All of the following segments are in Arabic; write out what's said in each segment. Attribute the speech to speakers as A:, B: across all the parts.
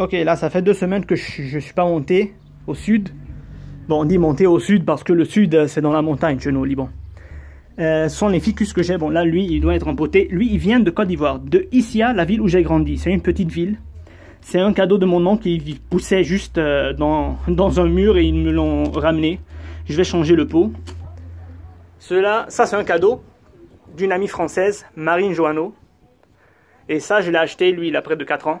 A: Ok, là, ça fait deux semaines que je ne suis pas monté au sud. Bon, on dit monter au sud parce que le sud, euh, c'est dans la montagne chez au Liban. Euh, ce sont les ficus que j'ai. Bon, là, lui, il doit être empoté. Lui, il vient de Côte d'Ivoire, de Issia, la ville où j'ai grandi. C'est une petite ville. C'est un cadeau de mon oncle qui poussait juste euh, dans, un mur et ils me l'ont ramené. Je vais changer le pot. Cela, ça, c'est un cadeau d'une amie française, Marine Joanneau. Et ça, je l'ai acheté, lui, il a près de 4 ans.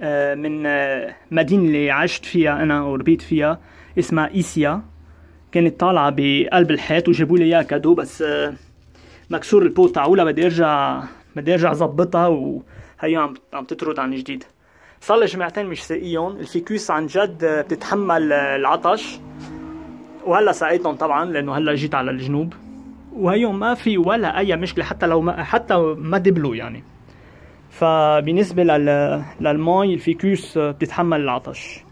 A: آه، من آه، مدينة اللي عشت فيها أنا وربيت فيها اسمها إيسيا كانت طالعة بقلب الحيط وجابوا لي إياها كادو بس آه، مكسور البو تاعولها بدي أرجع بدي أرجع ظبطها وهي عم عم تطرد عن جديد صار لي جمعتين مش ساقيهم الفيكوس عن جد بتتحمل العطش وهلا ساقيتهم طبعا لانه هلا جيت على الجنوب وهيهم ما في ولا اي مشكله حتى لو ما حتى ما دبلوا يعني فبالنسبة للماء الفيكوس بتتحمل العطش